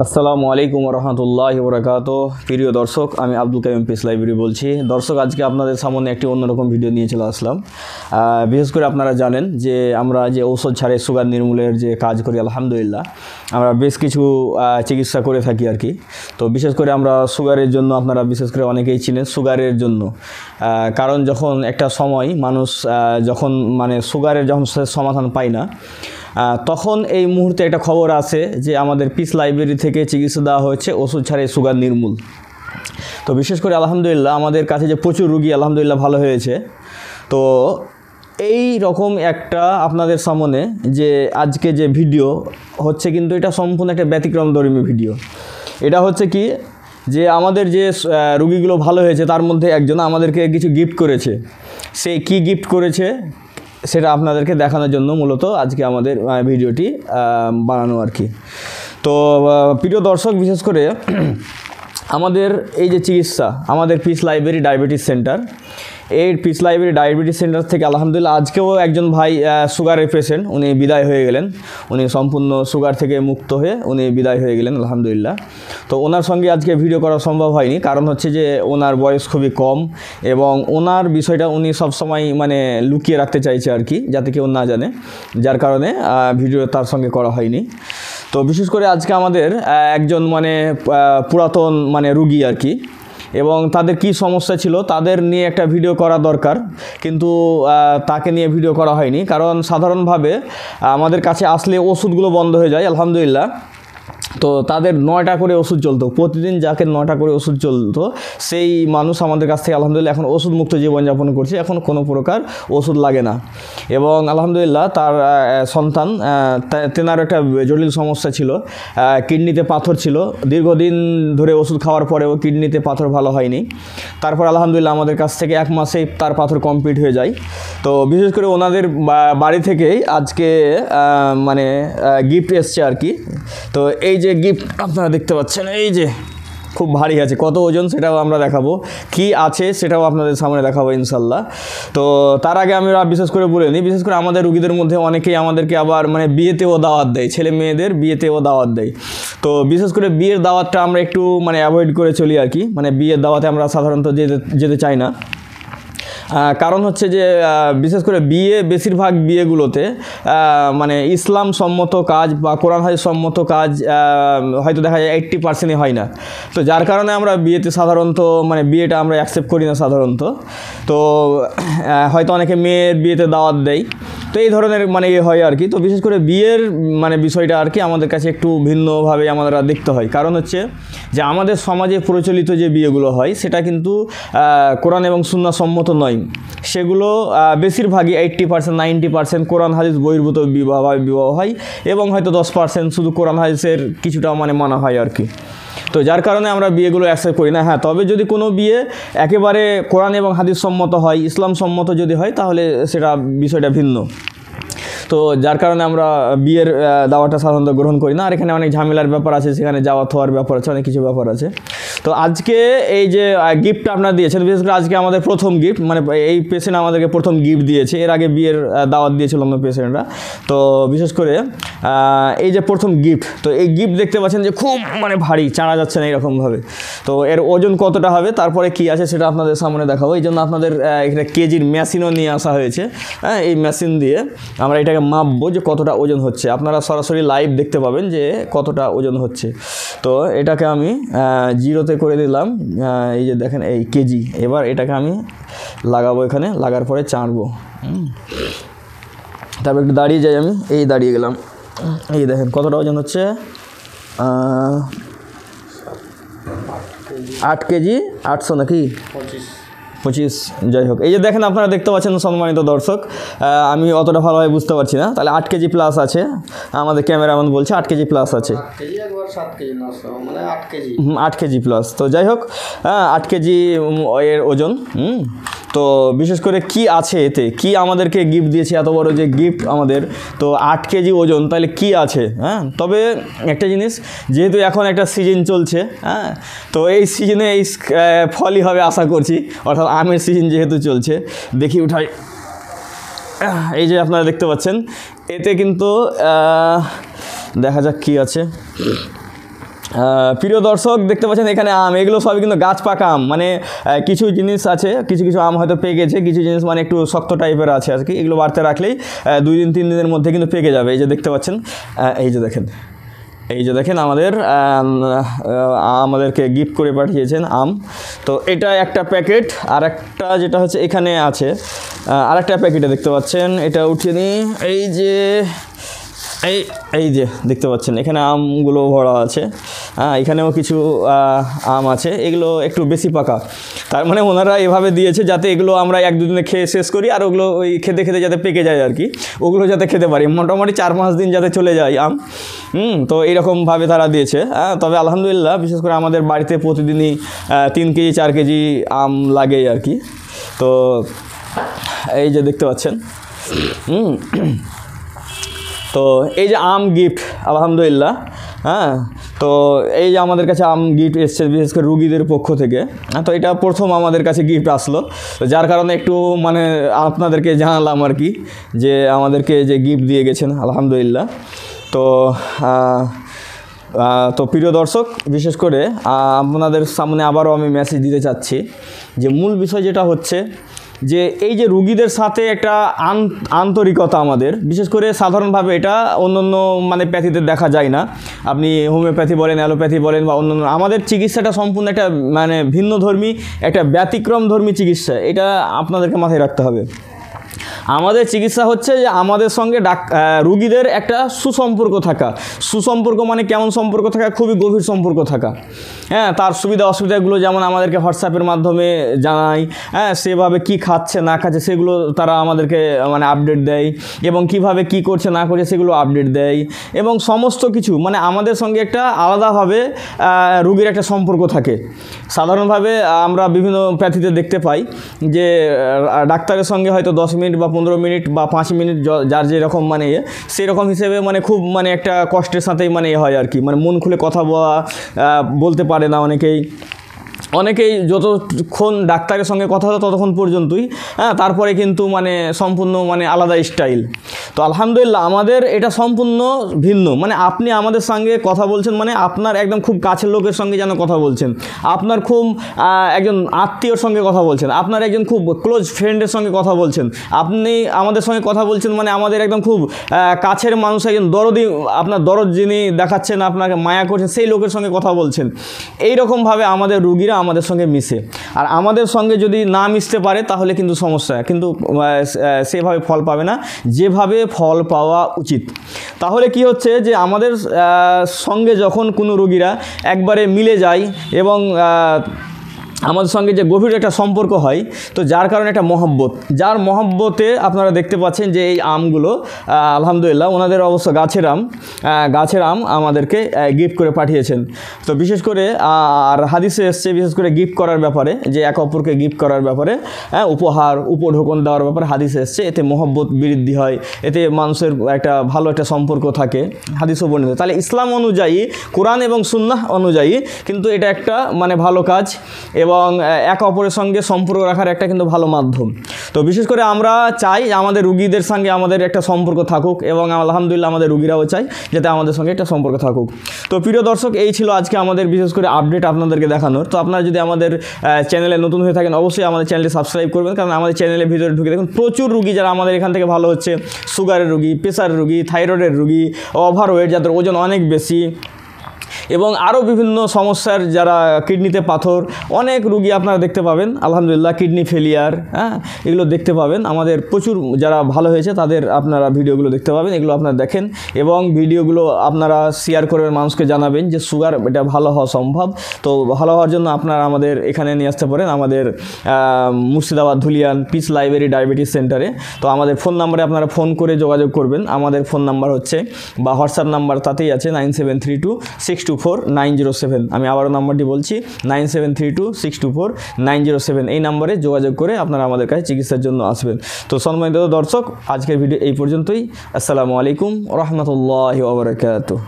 আসসালামু আলাইকুম রহমতুল্লাহ বরাকাত প্রিয় দর্শক, আমি আব্দুল কাইম পিস লাইব্রেরি বলছি। দর্শক, আজকে আপনাদের সামনে একটি অন্যরকম ভিডিও নিয়ে চলে আসলাম। বিশেষ করে আপনারা জানেন যে আমরা যে ঔষধ ছাড়ে সুগার নির্মূলের যে কাজ করি, আলহামদুলিল্লাহ, আমরা বেশ কিছু চিকিৎসা করে থাকি আর কি। তো বিশেষ করে আমরা সুগারের জন্য আপনারা বিশেষ করে অনেকেই চিনেন সুগারের জন্য। কারণ যখন একটা সময় মানুষ যখন মানে সুগারের যখন সমাধান পায় না তখন এই মুহূর্তে একটা খবর আছে যে আমাদের পিস লাইব্রেরি থেকে চিকিৎসা দেওয়া হয়েছে, ওষুধ ছাড়াই সুগার নির্মূল। তো বিশেষ করে আলহামদুলিল্লাহ আমাদের কাছে যে প্রচুর রুগী আলহামদুলিল্লাহ ভালো হয়েছে। তো এই রকম একটা আপনাদের সামনে যে আজকে যে ভিডিও, হচ্ছে কিন্তু এটা সম্পূর্ণ একটা ব্যতিক্রমধর্মী ভিডিও। এটা হচ্ছে কি যে আমাদের যে রুগীগুলো ভালো হয়েছে, তার মধ্যে একজন আমাদেরকে কিছু গিফট করেছে। সে কি গিফট করেছে? সেটা আপনাদেরকে দেখানোর জন্য মূলত আজকে আমাদের ভিডিওটি বানানো আর কি। তো প্রিয় দর্শক, বিশেষ করে আমাদের এই যে চিকিৎসা, আমাদের পিস লাইব্রেরি ডায়াবেটিস সেন্টার এই পিস লাইব্রেরি ডায়াবেটিস সেন্টার থেকে, আলহামদুলিল্লাহ, আজকেও একজন ভাই সুগারের পেশেন্ট উনি বিদায় হয়ে গেলেন। উনি সম্পূর্ণ সুগার থেকে মুক্ত হয়ে উনি বিদায় হয়ে গেলেন, আলহামদুলিল্লাহ। তো ওনার সঙ্গে আজকে ভিডিও করা সম্ভব হয়নি, কারণ হচ্ছে যে ওনার বয়স খুবই কম এবং ওনার বিষয়টা উনি সবসময় মানে লুকিয়ে রাখতে চাইছে আর কি, যাতে কেউ না জানে। যার কারণে ভিডিও তার সঙ্গে করা হয়নি। তো বিশেষ করে আজকে আমাদের একজন মানে পুরাতন মানে রুগী আর কি এবং তাদের কি সমস্যা ছিল তাদের নিয়ে একটা ভিডিও করা দরকার। কিন্তু তাকে নিয়ে ভিডিও করা হয়নি। কারণ সাধারণভাবে আমাদের কাছে আসলে ওষুধগুলো বন্ধ হয়ে যায়, আলহামদুলিল্লাহ। তো তাদের নয়টা করে ওষুধ চলতো প্রতিদিন যাকে নয়টা করে ওষুধ চলতো সেই মানুষ আমাদের কাছ থেকে আলহামদুলিল্লাহ এখন ওষুধ মুক্ত জীবনযাপন করছে, এখন কোনো প্রকার ওষুধ লাগে না। এবং আলহামদুলিল্লাহ তার সন্তান তেনার একটা জটিল সমস্যা ছিল কিডনিতে পাথর ছিল, দীর্ঘদিন ধরে ওষুধ খাওয়ার পরেও কিডনিতে পাথর ভালো হয়নি। তারপর আলহামদুলিল্লাহ আমাদের কাছ থেকে এক মাসেই তার পাথর কমপ্লিট হয়ে যায়। তো বিশেষ করে ওনাদের বাড়ি থেকেই আজকে মানে গিফট এসছে আর কি। তো এই যে গিফট আপনারা দেখতে পাচ্ছেন, এই যে খুব ভারী আছে, কত ওজন সেটাও আমরা দেখাবো। কি আছে সেটাও আপনাদের সামনে দেখাবো ইনশাল্লাহ। তো তার আগে আমরা বিশেষ করে বলে নিই, বিশেষ করে আমাদের রুগীদের মধ্যে অনেকেই আমাদেরকে আবার মানে বিয়েতেও দাওয়াত দেয়, ছেলে মেয়েদের বিয়েতেও দাওয়াত দেয়। তো বিশেষ করে বিয়ের দাওয়াতটা আমরা একটু মানে অ্যাভয়েড করে চলি আর কি মানে বিয়ের দাওয়াতে আমরা সাধারণত যেতে যেতে চাই না। কারণ হচ্ছে যে বিশেষ করে বিয়ে, বেশিরভাগ বিয়েগুলোতে মানে ইসলাম সম্মত কাজ বা কোরআন হাদিস সম্মত কাজ হয়তো দেখা যায় এইট্টি পার্সেন্টই হয় না। তো যার কারণে আমরা বিয়েতে সাধারণত মানে বিয়েটা আমরা অ্যাকসেপ্ট করি না সাধারণত। তো হয়তো অনেকে মেয়ের বিয়েতে দাওয়াত দেয়। তো এই ধরনের মানে ইয়ে হয় আর কি। তো বিশেষ করে বিয়ের মানে বিষয়টা আর কি আমাদের কাছে একটু ভিন্নভাবে আমাদের দেখতে হয়। কারণ হচ্ছে যে, আমাদের সমাজে প্রচলিত যে বিয়েগুলো হয়, সেটা কিন্তু কোরআন এবং সুন্না সম্মত নয়। সেগুলো বেশিরভাগই এইট্টি পার্সেন্ট নাইনটি পার্সেন্ট কোরআন হাদিস বহির্ভূত বিবাহ বিবাহ হয় এবং হয়তো দশ পার্সেন্ট শুধু কোরআন হাদিসের কিছুটা মানে মানা হয় আর কি। তো যার কারণে আমরা বিয়েগুলো অ্যাকসেপ্ট করি না। হ্যাঁ তবে যদি কোনো বিয়ে একেবারে কোরআন এবং হাদিস সম্মত হয়, ইসলাম সম্মত যদি হয়, তাহলে সেটা বিষয়টা ভিন্ন। তো যার কারণে আমরা বিয়ের দাওয়াটা সাধারণত গ্রহণ করি না। আর এখানে অনেক ঝামেলার ব্যাপার আছে, সেখানে যাওয়া থাওয়ার ব্যাপার আছে, অনেক কিছু ব্যাপার আছে। তো আজকে এই যে গিফটটা আপনারা দিয়েছেন বিশেষ করে আজকে আমাদের প্রথম গিফট মানে এই পেশেন্ট আমাদেরকে প্রথম গিফট দিয়েছে। এর আগে বিয়ের দাওয়াত দিয়েছিল অন্য পেশেন্টরা তো বিশেষ করে এই যে প্রথম গিফট তো এই গিফট দেখতে পাচ্ছেন যে খুব মানে ভারী চাড়া যাচ্ছে না এরকমভাবে। তো এর ওজন কতটা হবে তারপরে কি আছে সেটা আপনাদের সামনে দেখাবো। এই জন্য আপনাদের এখানে কেজির মেশিনও নিয়ে আসা হয়েছে। হ্যাঁ এই মেশিন দিয়ে আমরা এটাকে মাপবো যে কতটা ওজন হচ্ছে। আপনারা সরাসরি লাইভ দেখতে পাবেন যে কতটা ওজন হচ্ছে। তো এটাকে আমি আহ, জিরোতে করে দিলাম। এই যে দেখেন, এই কেজি। এবার এটাকে আমি লাগাবো এখানে, লাগার পরে চাঁড়বো তারপর একটু দাঁড়িয়ে যাই আমি। এই দাঁড়িয়ে গেলাম। এই দেখেন, কতটা ওজন হচ্ছে? আট কেজি, আটশো নাকি? পঁচিশ। যাই হোক। এই যে দেখেন আপনারা দেখতে পাচ্ছেন সম্মানিত দর্শক আমি অতটা ভালোভাবে বুঝতে পারছি না। তাহলে আট কেজি প্লাস আছে আমাদের ক্যামেরাম্যান বলছে আট কেজি প্লাস আছে। আট কেজি নশো মানে প্লাস তো যাই হোক হ্যাঁ আট কেজি এর ওজন হুম তো বিশেষ করে কি আছে এতে? কি আমাদেরকে গিফট দিয়েছে? এত বড় যে গিফট আমাদের, তো আট কেজি ওজন, তাহলে কি আছে? হ্যাঁ? তবে একটা জিনিস, যেহেতু এখন একটা সিজন চলছে হ্যাঁ? তো এই সিজনে এই ফলই হবে আশা করছি, অর্থাৎ আমের সিজন যেহেতু চলছে, দেখি উঠাই। এই যে আপনারা দেখতে পাচ্ছেন, এতে কিন্তু দেখা যাক কি আছে। প্রিয় দর্শক, দেখতে পাচ্ছেন এখানে আম। এগুলো সবই কিন্তু গাছ পাকা আম। মানে কিছু জিনিস আছে, কিছু কিছু আম হয়তো পেকে গেছে, কিছু জিনিস মানে একটু শক্ত টাইপের আছে আর কি। এগুলো বাড়তে রাখলেই দুই দিন, তিন দিনের মধ্যে কিন্তু পেকে যাবে। এই যে দেখতে পাচ্ছেন এই যে দেখেন, এই যে দেখেন আমাদের আমাদেরকে গিফট করে পাঠিয়েছেন আম। তো এটা একটা প্যাকেট, আর একটা যেটা হচ্ছে এখানে আছে আর একটা প্যাকেটে দেখতে পাচ্ছেন, এটা উঠিয়ে নিই। এই যে এই এই যে দেখতে পাচ্ছেন, এখানে আমগুলো ভরা আছে। হ্যাঁ এখানেও কিছু আম আছে, এগুলো একটু বেশি পাকা। তার মানে ওনারা এভাবে দিয়েছে যাতে এগুলো আমরা এক দুদিনে খেয়ে শেষ করি আর ওগুলো ওই খেতে খেতে যাতে পেকে যায় আর কি। ওগুলো যাতে খেতে পারি। মোটামুটি চার পাঁচ দিন যাতে চলে যায় আম। হুম, তো এইরকমভাবে তারা দিয়েছে। হ্যাঁ তবে আলহামদুলিল্লাহ, বিশেষ করে আমাদের বাড়িতে প্রতিদিনই তিন কেজি, চার কেজি আম লাগে আর কি। তো এই যে দেখতে পাচ্ছেন। হুম তো এই যে আম গিফট আলহামদুলিল্লাহ হ্যাঁ? তো এই যে আমাদের কাছে আম গিফট এসছে, বিশেষ করে রুগীদের পক্ষ থেকে হ্যাঁ? তো এটা প্রথম আমাদের কাছে গিফট আসলো। তো যার কারণে একটু মানে আপনাদেরকে জানালাম আর কি, যে আমাদেরকে যে গিফট দিয়ে গেছেন, আলহামদুলিল্লাহ। তো তো প্রিয় দর্শক, বিশেষ করে আপনাদের সামনে আবারও আমি মেসেজ দিতে চাচ্ছি, যে মূল বিষয় যেটা হচ্ছে যে এই যে রুগীদের সাথে একটা আন- আন্তরিকতা আমাদের, বিশেষ করে সাধারণভাবে এটা অন্য অন্য মানে প্যাথিতে দেখা যায় না। আপনি হোমিওপ্যাথি বলেন, অ্যালোপ্যাথি বলেন বা অন্য আমাদের চিকিৎসাটা সম্পূর্ণ একটা মানে ভিন্ন ধর্মী একটা ব্যতিক্রম ধর্মী চিকিৎসা। এটা আপনাদেরকে মাথায় রাখতে হবে। আমাদের চিকিৎসা হচ্ছে যে আমাদের সঙ্গে ডাক রুগীদের একটা সুসম্পর্ক থাকা। সুসম্পর্ক মানে কেমন সম্পর্ক থাকা? খুবই গভীর সম্পর্ক থাকা। হ্যাঁ তার সুবিধা অসুবিধাগুলো যেমন আমাদেরকে হোয়াটসঅ্যাপের মাধ্যমে জানায় হ্যাঁ সেভাবে কি খাচ্ছে, না খাচ্ছে, সেগুলো তারা আমাদেরকে মানে আপডেট দেয় এবং কীভাবে কি করছে, না করছে, সেগুলো আপডেট দেয় এবং সমস্ত কিছু মানে আমাদের সঙ্গে একটা আলাদাভাবে রুগীর একটা সম্পর্ক থাকে। সাধারণভাবে আমরা বিভিন্ন প্যাথিতে দেখতে পাই যে ডাক্তারের সঙ্গে হয়তো দশ মিনিট বা পনেরো মিনিট বা পাঁচ মিনিট যার যেরকম মানে ইয়ে সেরকম হিসেবে মানে খুব মানে একটা কষ্টের সাথেই মানে এ হয় আর কি। মানে মন খুলে কথা বলা বলতে পারে না অনেকেই। অনেকেই যতক্ষণ ডাক্তারের সঙ্গে কথা হতো ততক্ষণ পর্যন্তই হ্যাঁ তারপরে কিন্তু মানে সম্পূর্ণ মানে আলাদা স্টাইল তো আলহামদুলিল্লাহ আমাদের এটা সম্পূর্ণ ভিন্ন। মানে আপনি আমাদের সঙ্গে কথা বলছেন মানে আপনার একদম খুব কাছের লোকের সঙ্গে যেন কথা বলছেন। আপনার খুব একজন আত্মীয়র সঙ্গে কথা বলছেন। আপনার একজন খুব ক্লোজ ফ্রেন্ডের সঙ্গে কথা বলছেন। আপনি আমাদের সঙ্গে কথা বলছেন মানে আমাদের একদম খুব কাছের মানুষ, একজন দরদি, আপনার দরদ যিনি দেখাচ্ছেন, আপনাকে মায়া করছেন, সেই লোকের সঙ্গে কথা বলছেন। এই রকমভাবে আমাদের রুগীরা আমাদের সঙ্গে মিশে। আর আমাদের সঙ্গে যদি না মিশতে পারে তাহলে কিন্তু সমস্যা। কিন্তু সেভাবে ফল পাবে না। যেভাবে ফল পাওয়া উচিত। তাহলে কি হচ্ছে যে আমাদের সঙ্গে যখন কোনো রোগীরা একবারে মিলে যায় এবং আমাদের সঙ্গে যে গভীর একটা সম্পর্ক হয়, তো যার কারণে একটা মহব্বত। যার মহব্বতে আপনারা দেখতে পাচ্ছেন যে এই আমগুলো আলহামদুলিল্লাহ ওনাদের অবশ্য গাছের আম গাছের আম আমাদেরকে গিফট করে পাঠিয়েছেন। তো বিশেষ করে আর হাদিসে এসছে বিশেষ করে গিফট করার ব্যাপারে, যে এক অপরকে গিফট করার ব্যাপারে হ্যাঁ উপহার, উপঢোকন দেওয়ার ব্যাপারে হাদিসে এসছে। এতে মহব্বত বৃদ্ধি হয়, এতে মানুষের একটা ভালো একটা সম্পর্ক থাকে হাদিসও বর্ণিত। তাহলে ইসলাম অনুযায়ী, কোরআন এবং সুন্নাহ অনুযায়ী কিন্তু এটা একটা মানে ভালো কাজ এবং আহ, এক অপরের সঙ্গে সম্পর্ক রাখার একটা কিন্তু ভালো মাধ্যম। তো বিশেষ করে আমরা চাই আমাদের রুগীদের সঙ্গে আমাদের একটা সম্পর্ক থাকুক এবং আলহামদুলিল্লাহ আমাদের রুগীরাও চাই যাতে আমাদের সঙ্গে একটা সম্পর্ক থাকুক। তো প্রিয় দর্শক এই ছিল আজকে আমাদের বিশেষ করে আপডেট আপনাদেরকে দেখানোর। তো আপনারা যদি আমাদের চ্যানেলে নতুন হয়ে থাকেন অবশ্যই আমাদের চ্যানেলটি সাবস্ক্রাইব করবেন। কারণ আমাদের চ্যানেলের ভিতরে ঢুকে দেখুন প্রচুর রুগী যারা আমাদের এখান থেকে ভালো হচ্ছে। সুগারের রুগী প্রেশারের রুগী থাইরয়েডের রুগী ওভারওয়েট যাদের ওজন অনেক বেশি এবং আরও বিভিন্ন সমস্যার যারা কিডনিতে পাথর, অনেক রুগী আপনারা দেখতে পাবেন। আলহামদুলিল্লাহ, কিডনি ফেলিয়ার হ্যাঁ এগুলো দেখতে পাবেন। আমাদের প্রচুর যারা ভালো হয়েছে, তাদের আপনারা ভিডিওগুলো দেখতে পাবেন, এগুলো আপনারা দেখেন। এবং ভিডিওগুলো আপনারা শেয়ার করবেন মানুষকে জানাবেন যে সুগার এটা ভালো হওয়া সম্ভব? তো ভালো হওয়ার জন্য আপনারা আমাদের এখানে নিয়ে আসতে পারেন, আমাদের Murshidabad Dhuliyan peace library diabetes সেন্টারে তো আমাদের ফোন নাম্বারে আপনারা ফোন করে যোগাযোগ করবেন। আমাদের ফোন নাম্বার হচ্ছে, বা হোয়াটসঅ্যাপ নাম্বার তাতেই আছে nine seven three two six two four nine zero seven আমি আবারও নাম্বারটি বলছি nine seven three two six two four nine zero seven এই নাম্বারে যোগাযোগ করে আপনারা আমাদের কাছে চিকিৎসার জন্য আসবেন। তো সম্মানিত দর্শক, আজকের ভিডিও এই পর্যন্তই। আসসালামু আলাইকুম রহমতুল্লাহ ওবরাকাতুহ